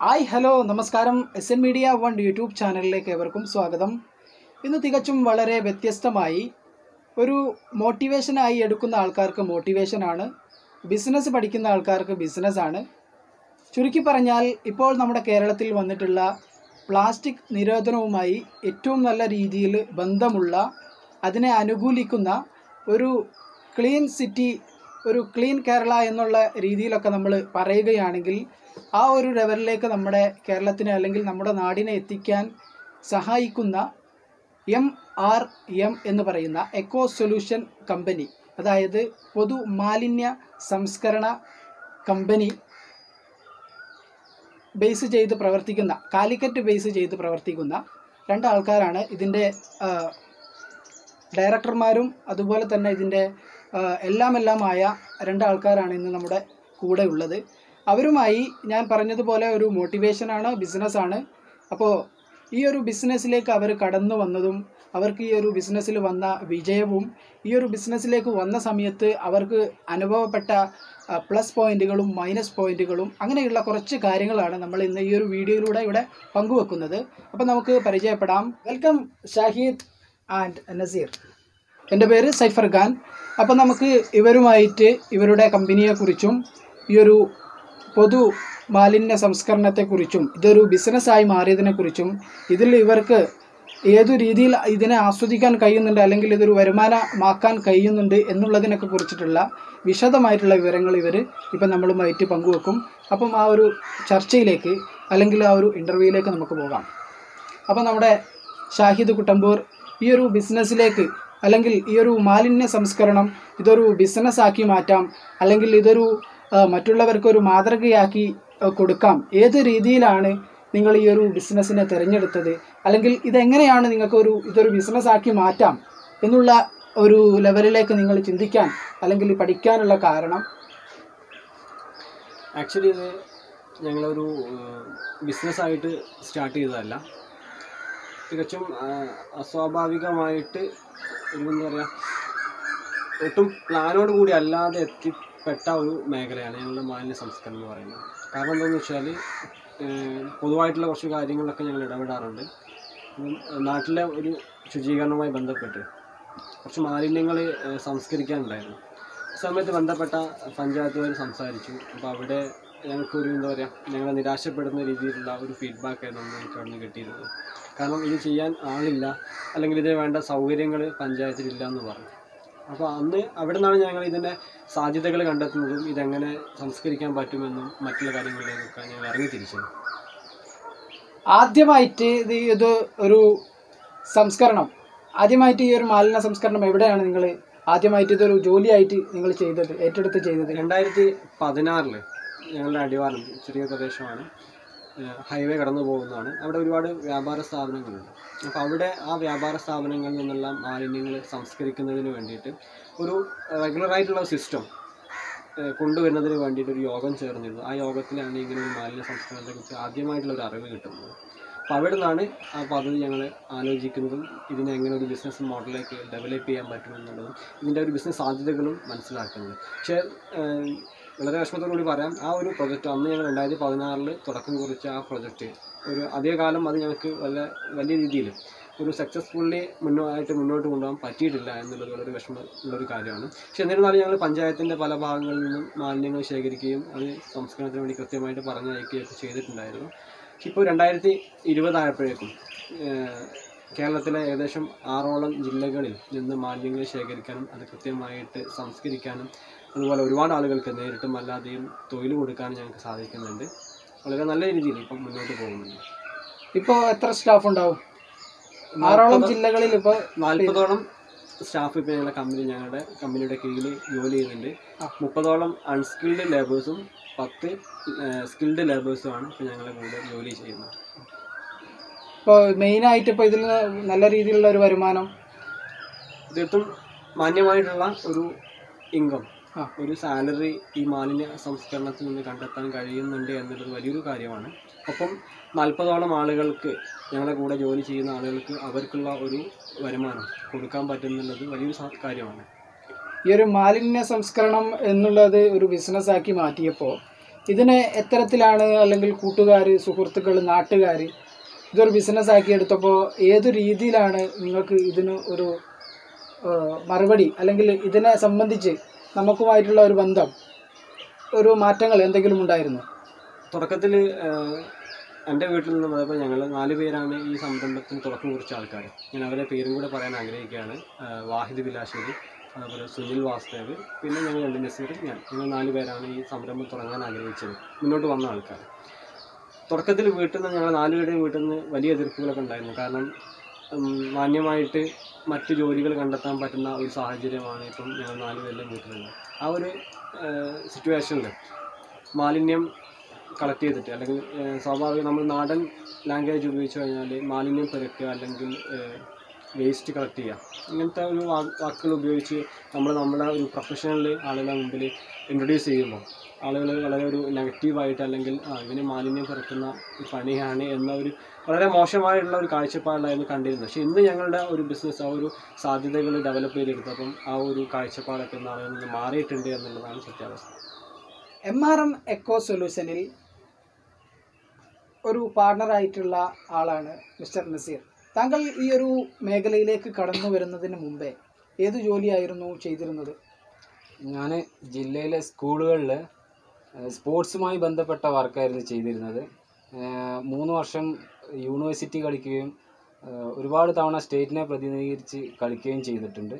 Hi hello നമസ്കാരം. S N media one YouTube ചാനലിലേക്ക് ഏവർക്കും സ്വാഗതം. ഇന്ന് തികച്ചും വളരെ വ്യത്യസ്തമായി ഒരു മോട്ടിവേഷനായി എടുക്കുന്ന ആൾക്കാർക്ക് മോട്ടിവേഷനാണ് ബിസിനസ് പഠിക്കുന്ന ആൾക്കാർക്ക് ബിസിനസ്സാണ് ചുരുക്കി പറഞ്ഞാൽ ഇപ്പോൾ നമ്മുടെ കേരളത്തിൽ വന്നിട്ടുള്ള പ്ലാസ്റ്റിക് നിരോധനവുമായി ഏറ്റവും നല്ല രീതിയിൽ ബന്ധമുള്ള അതിനെ അനുകൂലിക്കുന്ന ഒരു ക്ലീൻ സിറ്റി ഒരു ക്ലീൻ കേരള എന്നുള്ള രീതിയിലൊക്കെ നമ്മൾ പറയുകയാണെങ്കിൽ ആ ഒരു ലെവലിലേക്ക് നമ്മുടെ കേരളത്തിനെ അല്ലെങ്കിൽ നമ്മുടെ നാടിനെ എത്തിക്കാൻ സഹായിക്കുന്ന എം ആർ എം എന്ന് പറയുന്ന എക്കോ സൊല്യൂഷൻ കമ്പനി അതായത് പൊതു മാലിന്യ സംസ്കരണ കമ്പനി ബേസ് ചെയ്ത് പ്രവർത്തിക്കുന്ന കാലിക്കറ്റ് ബേസ് ചെയ്ത് പ്രവർത്തിക്കുന്ന രണ്ടാൾക്കാരാണ് ഇതിന്റെ ആ, ഡയറക്ടർമാരും അതുപോലെ തന്നെ ഇതിന്റെ എല്ലാം എല്ലാമായ രണ്ടാൾക്കാരാണ് ഇന്ന് നമ്മുടെ കൂടെ ഉള്ളത് അവരുമായി ഞാൻ പറഞ്ഞതുപോലെ ഒരു മോട്ടിവേഷനാണ് ബിസിനസ്സാണ് അപ്പോൾ ഈ ഒരു ബിസിനസ്സിലേക്ക് അവർ കടന്നു വന്നതും അവർക്ക് ഈ ഒരു ബിസിനസ്സിൽ വന്ന വിജയവും ഈ ഒരു ബിസിനസ്സിലേക്ക് വന്ന സമയത്ത് അവർക്ക് അനുഭവപ്പെട്ട പ്ലസ് പോയിന്റുകളും മൈനസ് പോയിന്റുകളും അങ്ങനെയുള്ള കുറച്ച് കാര്യങ്ങളാണ് നമ്മൾ ഇന്ന് ഈ ഒരു വീഡിയോയിലൂടെ ഇവിടെ പങ്കുവെക്കുന്നത്. അപ്പോൾ നമുക്ക് പരിചയപ്പെടാം. വെൽക്കം ഷാഹിദ് ആൻഡ് നസീർ എന്റെ പേര് സൈഫർ ഖാൻ. അപ്പോൾ നമുക്ക് ഇവരുമായിട്ട് ഇവരുടെ കമ്പനിയെക്കുറിച്ചും ഈ ഒരു പൊതു മാലിന്യ സംസ്കരണത്തെക്കുറിച്ചും ഇതൊരു ബിസിനസ്സായി മാറിയതിനെക്കുറിച്ചും ഇതിൽ ഇവർക്ക് ഏതു രീതിയിൽ ഇതിനെ ആസ്വദിക്കാൻ കഴിയുന്നുണ്ട് അല്ലെങ്കിൽ ഇതൊരു വരുമാനമാക്കാൻ കഴിയുന്നുണ്ട് എന്നുള്ളതിനൊക്കെ കുറിച്ചിട്ടുള്ള വിശദമായിട്ടുള്ള വിവരങ്ങൾ ഇവർ ഇപ്പം നമ്മളുമായിട്ട് പങ്കുവെക്കും. അപ്പം ആ ഒരു ചർച്ചയിലേക്ക് അല്ലെങ്കിൽ ആ ഒരു ഇന്റർവ്യൂയിലേക്ക് നമുക്ക് പോകാം. അപ്പം നമ്മുടെ ഷാഹിദ് കുട്ടമ്പൂർ ഈ ഒരു ബിസിനസ്സിലേക്ക് അല്ലെങ്കിൽ ഈ ഒരു മാലിന്യ സംസ്കരണം ഇതൊരു ബിസിനസ്സാക്കി മാറ്റാം അല്ലെങ്കിൽ ഇതൊരു മറ്റുള്ളവർക്കൊരു മാതൃകയാക്കി കൊടുക്കാം. ഏത് രീതിയിലാണ് നിങ്ങൾ ഈ ഒരു ബിസിനസ്സിനെ തിരഞ്ഞെടുത്തത്? അല്ലെങ്കിൽ ഇതെങ്ങനെയാണ് നിങ്ങൾക്കൊരു ഇതൊരു ബിസിനസ്സാക്കി മാറ്റാം എന്നുള്ള ഒരു ലെവലിലേക്ക് നിങ്ങൾ ചിന്തിക്കാൻ അല്ലെങ്കിൽ പഠിക്കാനുള്ള കാരണം? ആക്ച്വലി ഇത് ഞങ്ങളൊരു ബിസിനസ്സായിട്ട് സ്റ്റാർട്ട് ചെയ്തതല്ല. തികച്ചും അസ്വാഭാവികമായിട്ട് എന്താ പറയുക ഒട്ടും പ്ലാനോട് കൂടി അല്ലാതെ എത്തിപ്പെട്ട ഒരു മേഖലയാണ് ഞങ്ങളുടെ മാലിന്യ സംസ്കരണം എന്ന് പറയുന്നത്. കാരണം എന്താണെന്ന് വെച്ചാൽ പൊതുവായിട്ടുള്ള കുറച്ച് കാര്യങ്ങളൊക്കെ ഞങ്ങൾ ഇടപെടാറുണ്ട്. നാട്ടിലെ ഒരു ശുചീകരണവുമായി ബന്ധപ്പെട്ട് കുറച്ച് മാലിന്യങ്ങൾ സംസ്കരിക്കാനുണ്ടായിരുന്നു. സമയത്ത് ബന്ധപ്പെട്ട പഞ്ചായത്തുകാർ സംസാരിച്ചു. അപ്പോൾ അവിടെ ഞങ്ങൾക്കൊരു എന്താ പറയുക ഞങ്ങളെ നിരാശപ്പെടുന്ന രീതിയിലുള്ള ഒരു ഫീഡ്ബാക്കായിരുന്നു ഞങ്ങൾക്ക് അവിടെ കിട്ടിയിരുന്നത്. കാരണം ഇത് ചെയ്യാൻ ആളില്ല. അല്ലെങ്കിൽ ഇതിന് വേണ്ട സൗകര്യങ്ങൾ പഞ്ചായത്തിലില്ല എന്ന് പറഞ്ഞു. അപ്പോൾ അന്ന് അവിടെ നിന്നാണ് ഞങ്ങൾ ഇതിന്റെ സാധ്യതകൾ കണ്ടെത്തുന്നതും ഇതെങ്ങനെ സംസ്കരിക്കാൻ പറ്റുമെന്നും മറ്റുള്ള കാര്യങ്ങളിലേക്കൊക്കെ ഞങ്ങൾ ഇറങ്ങി തിരിച്ചത് ആദ്യമായിട്ട് ഇത് ഇത് ഒരു സംസ്കരണം. ആദ്യമായിട്ട് ഈ ഒരു മാലിന്യ സംസ്കരണം എവിടെയാണ് നിങ്ങൾ ആദ്യമായിട്ട് ഇതൊരു ജോലിയായിട്ട് നിങ്ങൾ ചെയ്തത് ഏറ്റെടുത്ത് ചെയ്തത്? രണ്ടായിരത്തി പതിനാറിൽ ഞങ്ങളുടെ അടിവാരം ചെറിയ പ്രദേശമാണ്. ഹൈവേ കടന്നു പോകുന്നതാണ്. അവിടെ ഒരുപാട് വ്യാപാര സ്ഥാപനങ്ങളുണ്ട്. അപ്പോൾ അവിടെ ആ വ്യാപാര സ്ഥാപനങ്ങളിൽ നിന്നുള്ള മാലിന്യങ്ങൾ സംസ്കരിക്കുന്നതിന് വേണ്ടിയിട്ട് ഒരു റെഗുലറായിട്ടുള്ള സിസ്റ്റം കൊണ്ടുവരുന്നതിന് വേണ്ടിയിട്ട് ഒരു യോഗം ചേർന്നിരുന്നു. ആ യോഗത്തിലാണ് ഇങ്ങനെ ഒരു മാലിന്യ സംസ്കരണത്തെക്കുറിച്ച് ആദ്യമായിട്ടുള്ള ഒരു അറിവ് കിട്ടുന്നത്. അപ്പോൾ അവിടെ നിന്നാണ് ആ പദ്ധതി ഞങ്ങൾ ആലോചിക്കുന്നതും ഇതിനെ എങ്ങനെ ഒരു ബിസിനസ് മോഡലിലേക്ക് ഡെവലപ്പ് ചെയ്യാൻ പറ്റുമെന്നുള്ളതും ഇതിന്റെ ഒരു ബിസിനസ് സാധ്യതകളും മനസ്സിലാക്കുന്നത്. പക്ഷേ വളരെ വിഷമത്തോടുകൂടി പറയാം. ആ ഒരു പ്രൊജക്റ്റ് അന്ന് ഞങ്ങൾ രണ്ടായിരത്തി പതിനാറിൽ തുടക്കം കുറിച്ച ആ പ്രൊജക്റ്റ് ഒരു അധികകാലം അത് ഞങ്ങൾക്ക് വല്ല വലിയ രീതിയിൽ ഒരു സക്സസ്ഫുള്ളി മുന്നോട്ട് മുന്നോട്ട് കൊണ്ടുപോകാൻ പറ്റിയിട്ടില്ല എന്നുള്ളത് വളരെ വിഷമം ഉള്ളൊരു കാര്യമാണ്. പക്ഷെ എന്നിരുന്നാലും ഞങ്ങൾ പഞ്ചായത്തിന്റെ പല ഭാഗങ്ങളിൽ നിന്നും മാലിന്യങ്ങൾ ശേഖരിക്കുകയും അത് സംസ്കരണത്തിന് വേണ്ടി കൃത്യമായിട്ട് പറഞ്ഞയക്കുകയൊക്കെ ചെയ്തിട്ടുണ്ടായിരുന്നു. ഇപ്പോൾ രണ്ടായിരത്തി ഇരുപതായപ്പോഴേക്കും കേരളത്തിലെ ഏകദേശം ആറോളം ജില്ലകളിൽ നിന്ന് മാലിന്യങ്ങൾ ശേഖരിക്കാനും അത് കൃത്യമായിട്ട് സംസ്കരിക്കാനും അതുപോലെ ഒരുപാട് ആളുകൾക്ക് നേരിട്ടും അല്ലാതെയും തൊഴിൽ കൊടുക്കാനും ഞങ്ങൾക്ക് സാധിക്കുന്നുണ്ട്. വളരെ നല്ല രീതിയിൽ ഇപ്പം മുന്നോട്ട് പോകുന്നുണ്ട്. ഇപ്പോൾ എത്ര സ്റ്റാഫ് ഉണ്ടാവും? ആറോളം ജില്ലകളിൽ ഇപ്പോൾ നാൽപ്പതോളം സ്റ്റാഫ് ഇപ്പോൾ ഞങ്ങളുടെ കമ്പനി ഞങ്ങളുടെ കമ്പനിയുടെ കീഴിൽ ജോലി ചെയ്യുന്നുണ്ട്. മുപ്പതോളം അൺസ്കിൽഡ് ലേബേഴ്സും പത്ത് സ്കിൽഡ് ലേബേഴ്സുമാണ് ഇപ്പോൾ ഞങ്ങളുടെ കൂടെ ജോലി ചെയ്യുന്നത്. ഇപ്പോൾ മെയിനായിട്ട് ഇപ്പോൾ ഇതിൽ നല്ല രീതിയിലുള്ള ഒരു വരുമാനം? തീർത്തും മാന്യമായിട്ടുള്ള ഒരു ഇൻകം. ഒരു സാലറി ഈ മാലിന്യ സംസ്കരണത്തിൽ നിന്ന് കണ്ടെത്താൻ കഴിയുന്നുണ്ട് എന്നുള്ളത് വലിയൊരു കാര്യമാണ്. ഒപ്പം നാൽപ്പതോളം ആളുകൾക്ക് ഞങ്ങളുടെ കൂടെ ജോലി ചെയ്യുന്ന ആളുകൾക്ക് അവർക്കുള്ള ഒരു വരുമാനം കൊടുക്കാൻ പറ്റുന്നുള്ളത് വലിയൊരു കാര്യമാണ്. ഈ ഒരു മാലിന്യ സംസ്കരണം എന്നുള്ളത് ഒരു ബിസിനസ്സാക്കി മാറ്റിയപ്പോൾ ഇതിനെ എത്തരത്തിലാണ് അല്ലെങ്കിൽ കൂട്ടുകാർ സുഹൃത്തുക്കൾ നാട്ടുകാർ ഇതൊരു ബിസിനസ്സാക്കി എടുത്തപ്പോൾ ഏത് രീതിയിലാണ് നിങ്ങൾക്ക് ഇതിന് ഒരു മറുപടി അല്ലെങ്കിൽ ഇതിനെ സംബന്ധിച്ച് നമുക്കുമായിട്ടുള്ള ഒരു ബന്ധം ഒരു മാറ്റങ്ങൾ എന്തെങ്കിലും ഉണ്ടായിരുന്നു? തുടക്കത്തിൽ എന്റെ വീട്ടിൽ നിന്ന് പറയുമ്പോൾ ഞങ്ങൾ നാല് പേരാണ് ഈ സംരംഭത്തിന് തുടക്കം കുറിച്ച ആൾക്കാർ. ഞാൻ അവരെ പേരും കൂടെ പറയാൻ ആഗ്രഹിക്കുകയാണ്. വാഹിദ് ബിലാശേരി അതുപോലെ സുനിൽ വാസുദേവ് പിന്നെ ഞങ്ങൾ രണ്ട് നസീർ ഞാൻ. ഞങ്ങൾ നാല് പേരാണ് ഈ സംരംഭം തുടങ്ങാൻ ആഗ്രഹിച്ചത്. മുന്നോട്ട് വന്ന ആൾക്കാർ. തുടക്കത്തിൽ വീട്ടിൽ നിന്ന് ഞങ്ങൾ നാലുപേരുടെയും വീട്ടിൽ നിന്ന് വലിയ എതിർപ്പുകളൊക്കെ ഉണ്ടായിരുന്നു. കാരണം മാന്യമായിട്ട് മറ്റ് ജോലികൾ കണ്ടെത്താൻ പറ്റുന്ന ഒരു സാഹചര്യമാണ് ഇപ്പം ഞങ്ങൾ നാലുപേരിലും വീട്ടിലുള്ളത്. ആ ഒരു സിറ്റുവേഷനിൽ മാലിന്യം കളക്ട് ചെയ്തിട്ട് അല്ലെങ്കിൽ സ്വാഭാവികം നമ്മൾ നാടൻ ലാംഗ്വേജ് ഉപയോഗിച്ച് കഴിഞ്ഞാൽ മാലിന്യം പെരുക്കുക അല്ലെങ്കിൽ വേസ്റ്റ് കളക്ട് ചെയ്യുക അങ്ങനത്തെ ഒരു വാക്കുകൾ ഉപയോഗിച്ച് നമ്മൾ നമ്മളെ ഒരു പ്രൊഫഷണൽ ആളുകളുടെ മുമ്പിൽ ഇൻട്രൊഡ്യൂസ് ചെയ്യുമ്പോൾ ആളുകൾ വളരെ ഒരു നെഗറ്റീവായിട്ട് അല്ലെങ്കിൽ ഇവന് മാലിന്യം കുറയ്ക്കുന്ന ഒരു പണിയാണ് എന്ന ഒരു വളരെ മോശമായിട്ടുള്ള ഒരു കാഴ്ചപ്പാടിലായിരുന്നു കണ്ടിരുന്നത്. പക്ഷേ ഇന്ന് ഞങ്ങളുടെ ഒരു ബിസിനസ് ആ ഒരു സാധ്യതകൾ ഡെവലപ്പ് ചെയ്തെടുത്തപ്പം ആ ഒരു കാഴ്ചപ്പാടൊക്കെ ഒന്ന് ആളുകളിൽ നിന്ന് മാറിയിട്ടുണ്ട് എന്നുള്ളതാണ് സത്യാവസ്ഥ. എം ആർ എം എക്കോ സൊല്യൂഷനിൽ ഒരു പാർട്ണറായിട്ടുള്ള ആളാണ് മിസ്റ്റർ നസീർ. താങ്കൾ ഈ ഒരു മേഖലയിലേക്ക് കടന്നു വരുന്നതിന് മുമ്പേ ഏത് ജോലിയായിരുന്നു ചെയ്തിരുന്നത്? ഞാൻ ജില്ലയിലെ സ്കൂളുകളിൽ സ്പോർട്സുമായി ബന്ധപ്പെട്ട വർക്കായിരുന്നു ചെയ്തിരുന്നത്. മൂന്ന് വർഷം യൂണിവേഴ്സിറ്റി കളിക്കുകയും ഒരുപാട് തവണ സ്റ്റേറ്റിനെ പ്രതിനിധീകരിച്ച് കളിക്കുകയും ചെയ്തിട്ടുണ്ട്.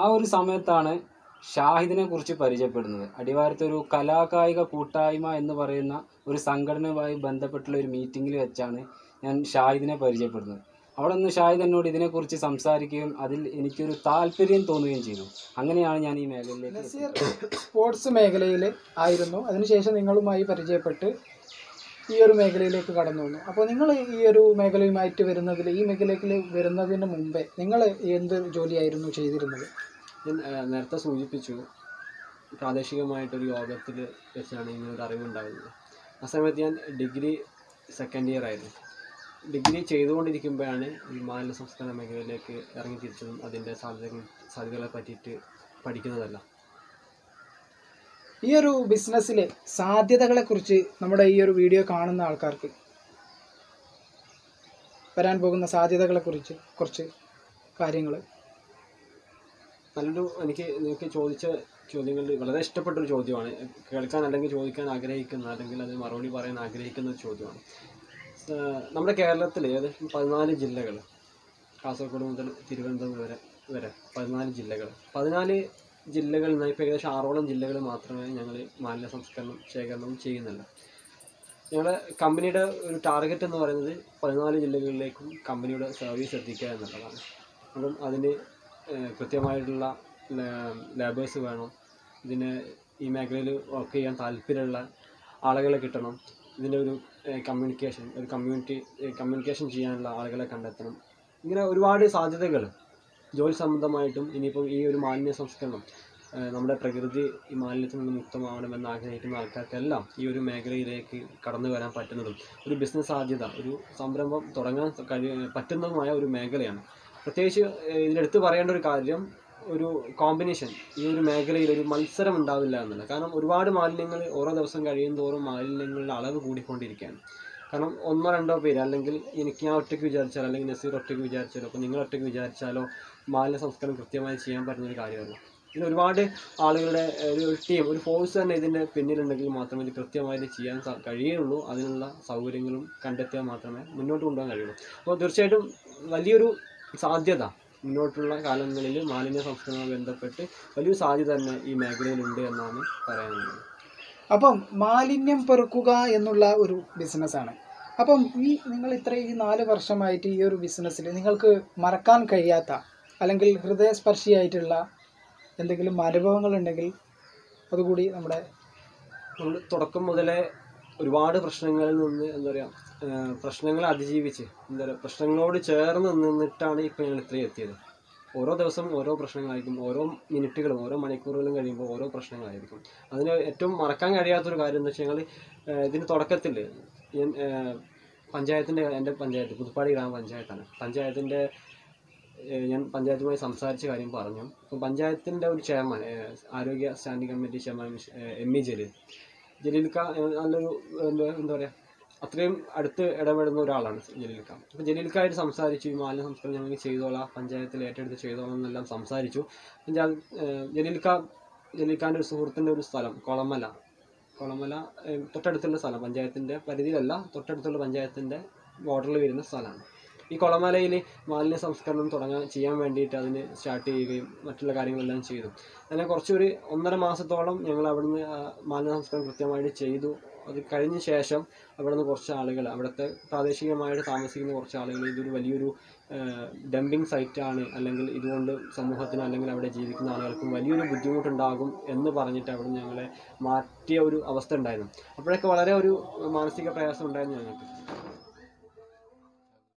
ആ ഒരു സമയത്താണ് ഷാഹിദിനെ കുറിച്ച് പരിചയപ്പെടുന്നത്. അടിവാരത്തെ ഒരു കലാകായിക കൂട്ടായ്മ എന്ന് പറയുന്ന ഒരു സംഘടനയുമായി ബന്ധപ്പെട്ടുള്ള ഒരു മീറ്റിങ്ങിൽ വെച്ചാണ് ഞാൻ ഷാഹിദിനെ പരിചയപ്പെടുന്നത്. അവിടെ നിന്ന് ഷാഹിദ് എന്നോട് ഇതിനെക്കുറിച്ച് സംസാരിക്കുകയും അതിൽ എനിക്കൊരു താല്പര്യം തോന്നുകയും ചെയ്തു. അങ്ങനെയാണ് ഞാൻ ഈ മേഖലയിലേക്ക് സ്പോർട്സ് മേഖലയിൽ ആയിരുന്നു. അതിനുശേഷം നിങ്ങളുമായി പരിചയപ്പെട്ട് ഈ ഒരു മേഖലയിലേക്ക് കടന്നു വന്നു. അപ്പോൾ നിങ്ങൾ ഈ ഒരു മേഖലയുമായിട്ട് വരുന്നതിൽ ഈ മേഖലയിൽ വരുന്നതിന് മുമ്പേ നിങ്ങൾ എന്ത് ജോലിയായിരുന്നു ചെയ്തിരുന്നത്? ഞാൻ നേരത്തെ സൂചിപ്പിച്ചു പ്രാദേശികമായിട്ടൊരു യോഗത്തിൽ വെച്ചാണ് ഇങ്ങനെ ഒരു അറിവുണ്ടാകുന്നത് ആ സമയത്ത് ഞാൻ ഡിഗ്രി സെക്കൻഡ് ഇയർ ആയിരുന്നു. ഡിഗ്രി ചെയ്തുകൊണ്ടിരിക്കുമ്പോഴാണ് ഈ മാലിന്യ സംസ്കരണ മേഖലയിലേക്ക് ഇറങ്ങി തിരിച്ചതും അതിന്റെ സാധ്യതകൾ സാധ്യതകളെ പറ്റിയിട്ട് പഠിക്കുന്നതല്ല. ഈ ഒരു ബിസിനസ്സിലെ സാധ്യതകളെ കുറിച്ച് നമ്മുടെ ഈ ഒരു വീഡിയോ കാണുന്ന ആൾക്കാർക്ക് വരാൻ പോകുന്ന സാധ്യതകളെ കുറിച്ച് കുറച്ച് കാര്യങ്ങൾ നല്ലൊരു എനിക്ക് നിങ്ങൾക്ക് ചോദിച്ച ചോദ്യങ്ങളിൽ വളരെ ഇഷ്ടപ്പെട്ട ഒരു ചോദ്യമാണ്. കേൾക്കാൻ അല്ലെങ്കിൽ ചോദിക്കാൻ ആഗ്രഹിക്കുന്ന അല്ലെങ്കിൽ അത് മറുപടി പറയാൻ ആഗ്രഹിക്കുന്ന ഒരു ചോദ്യമാണ്. നമ്മുടെ കേരളത്തിൽ ഏകദേശം പതിനാല് ജില്ലകൾ. കാസർഗോഡ് മുതൽ തിരുവനന്തപുരം വരെ വരെ പതിനാല് ജില്ലകൾ. പതിനാല് ജില്ലകളിൽ നിന്ന് ഇപ്പോൾ ഏകദേശം ആറോളം ജില്ലകൾ മാത്രമേ ഞങ്ങൾ മാലിന്യ സംസ്കരണം ശേഖരണവും ചെയ്യുന്നില്ല ഞങ്ങളുടെ കമ്പനിയുടെ ഒരു ടാർഗറ്റ് എന്ന് പറയുന്നത് പതിനാല് ജില്ലകളിലേക്കും കമ്പനിയുടെ സർവീസ് എത്തിക്കുക എന്നുള്ളതാണ്. അപ്പം അതിന് കൃത്യമായിട്ടുള്ള ലേബേഴ്സ് വേണം. ഇതിന് ഈ മേഖലയിൽ വർക്ക് ചെയ്യാൻ താല്പര്യമുള്ള ആളുകളെ കിട്ടണം. ഇതിന്റെ ഒരു കമ്മ്യൂണിക്കേഷൻ ഒരു കമ്മ്യൂണിറ്റി കമ്മ്യൂണിക്കേഷൻ ചെയ്യാനുള്ള ആളുകളെ കണ്ടെത്തണം. ഇങ്ങനെ ഒരുപാട് സാധ്യതകൾ. ജോലി സംബന്ധമായിട്ടും ഇനിയിപ്പം ഈ ഒരു മാലിന്യ സംസ്കരണം നമ്മുടെ പ്രകൃതി ഈ മാലിന്യത്തിൽ നിന്ന് മുക്തമാവണമെന്ന് ആഗ്രഹിക്കുന്ന ആൾക്കാർക്കെല്ലാം ഈ ഒരു മേഖലയിലേക്ക് കടന്നു വരാൻ പറ്റുന്നതും ഒരു ബിസിനസ് സാധ്യത ഒരു സംരംഭം തുടങ്ങാൻ കഴിയ പറ്റുന്നതുമായ ഒരു മേഖലയാണ്. പ്രത്യേകിച്ച് ഇതിനടുത്ത് പറയേണ്ട ഒരു കാര്യം ഒരു കോമ്പിനേഷൻ ഈ ഒരു മേഖലയിൽ ഒരു മത്സരം ഉണ്ടാവില്ല എന്നല്ല. കാരണം ഒരുപാട് മാലിന്യങ്ങൾ ഓരോ ദിവസം കഴിയും തോറും മാലിന്യങ്ങളുടെ അളവ് കൂടിക്കൊണ്ടിരിക്കുകയാണ്. കാരണം ഒന്നോ രണ്ടോ പേര് അല്ലെങ്കിൽ എനിക്ക് ഞാൻ ഒറ്റയ്ക്ക് വിചാരിച്ചാലോ അല്ലെങ്കിൽ നസീർ ഒറ്റയ്ക്ക് വിചാരിച്ചാലോ അപ്പോൾ നിങ്ങൾ ഒറ്റയ്ക്ക് വിചാരിച്ചാലോ മാലിന്യ സംസ്കരണം കൃത്യമായി ചെയ്യാൻ പറ്റുന്ന ഒരു കാര്യമല്ല. ഇത് ഒരുപാട് ആളുകളുടെ ഒരു ടീം ഒരു ഫോഴ്സ് തന്നെ ഇതിന്റെ പിന്നിലുണ്ടെങ്കിൽ മാത്രമേ ഇത് കൃത്യമായിട്ട് ചെയ്യാൻ കഴിയുള്ളൂ അതിനുള്ള സൗകര്യങ്ങളും കണ്ടെത്തിയാൽ മാത്രമേ മുന്നോട്ട് കൊണ്ടുപോകാൻ കഴിയുള്ളൂ. അപ്പോൾ തീർച്ചയായിട്ടും വലിയൊരു സാധ്യത. മുന്നോട്ടുള്ള കാലങ്ങളിൽ മാലിന്യ സംസ്കരണവുമായി ബന്ധപ്പെട്ട് വലിയ സാധ്യത തന്നെ ഈ മേഖലയിലുണ്ട് എന്നാണ് പറയാനുള്ളത്. അപ്പം മാലിന്യം പെറുക്കുക എന്നുള്ള ഒരു ബിസിനസ്സാണ് അപ്പം ഈ നിങ്ങൾ ഇത്ര ഈ നാല് വർഷമായിട്ട് ഈ ഒരു ബിസിനസ്സിൽ നിങ്ങൾക്ക് മറക്കാൻ കഴിയാത്ത അല്ലെങ്കിൽ ഹൃദയസ്പർശിയായിട്ടുള്ള എന്തെങ്കിലും അനുഭവങ്ങൾ ഉണ്ടെങ്കിൽ അതുകൂടി നമ്മുടെ തുടക്കം മുതലേ ഒരുപാട് പ്രശ്നങ്ങളിൽ നിന്ന് എന്താ പറയുക പ്രശ്നങ്ങളെ അതിജീവിച്ച് എന്താ പറയുക പ്രശ്നങ്ങളോട് ചേർന്ന് നിന്നിട്ടാണ് ഇപ്പോൾ ഞങ്ങൾ ഇത്രയും എത്തിയത്. ഓരോ ദിവസം ഓരോ പ്രശ്നങ്ങളായിരിക്കും ഓരോ മിനിറ്റുകളും ഓരോ മണിക്കൂറുകളും കഴിയുമ്പോൾ ഓരോ പ്രശ്നങ്ങളായിരിക്കും. അതിന് ഏറ്റവും മറക്കാൻ കഴിയാത്തൊരു കാര്യം എന്ന് വെച്ചാൽ ഞങ്ങൾ ഇതിന് തുടക്കത്തിൽ പഞ്ചായത്തിന്റെ എന്റെ പഞ്ചായത്ത് പുതുപ്പാടി ഗ്രാമപഞ്ചായത്താണ്. പഞ്ചായത്തിന്റെ ഞാൻ പഞ്ചായത്തുമായി സംസാരിച്ച കാര്യം പറഞ്ഞു. അപ്പം പഞ്ചായത്തിന്റെ ഒരു ചെയർമാൻ ആരോഗ്യ standing committee chairman M E Jaleel. ജലീൽക്ക നല്ലൊരു എന്താ പറയുക അത്രയും അടുത്ത് ഇടപെടുന്ന ഒരാളാണ് ജലീൽക്ക അപ്പോൾ ജലീൽക്കായിട്ട് സംസാരിച്ചു ഈ മാലിന്യ സംസ്കരണം ഞങ്ങൾ ചെയ്തോളാം പഞ്ചായത്തിൽ ഏറ്റെടുത്ത് ചെയ്തോളാം എന്നെല്ലാം സംസാരിച്ചു. ഞാൻ ഖാൻ ജലീൽക്ക ജലീൽക്കാന്റെ ഒരു സുഹൃത്തിന്റെ ഒരു സ്ഥലം കൊളമല. കൊളമല തൊട്ടടുത്തുള്ള സ്ഥലം പഞ്ചായത്തിന്റെ പരിധിയിലല്ല തൊട്ടടുത്തുള്ള പഞ്ചായത്തിന്റെ ബോർഡറിൽ വരുന്ന സ്ഥലമാണ്. ഈ കൊളമലയിൽ മാലിന്യ സംസ്കരണം തുടങ്ങാൻ ചെയ്യാൻ വേണ്ടിയിട്ട് അതിന് സ്റ്റാർട്ട് ചെയ്യുകയും മറ്റുള്ള കാര്യങ്ങളെല്ലാം ചെയ്തു. അങ്ങനെ കുറച്ചൊരു ഒന്നര മാസത്തോളം ഞങ്ങൾ അവിടുന്ന് മാലിന്യ സംസ്കരണം കൃത്യമായിട്ട് ചെയ്തു. അത് കഴിഞ്ഞ ശേഷം അവിടുന്ന് കുറച്ച് ആളുകൾ അവിടുത്തെ പ്രാദേശികമായിട്ട് താമസിക്കുന്ന കുറച്ച് ആളുകൾ ഇതൊരു വലിയൊരു ഡംപിങ് സൈറ്റാണ് അല്ലെങ്കിൽ ഇതുകൊണ്ട് സമൂഹത്തിന് അല്ലെങ്കിൽ അവിടെ ജീവിക്കുന്ന ആളുകൾക്കും വലിയൊരു ബുദ്ധിമുട്ടുണ്ടാകും എന്ന് പറഞ്ഞിട്ട് അവിടെ ഞങ്ങളെ മാറ്റിയ ഒരു അവസ്ഥ ഉണ്ടായിരുന്നു. അപ്പോഴൊക്കെ വളരെ ഒരു മാനസിക പ്രയാസം ഉണ്ടായിരുന്നു ഞങ്ങൾക്ക്.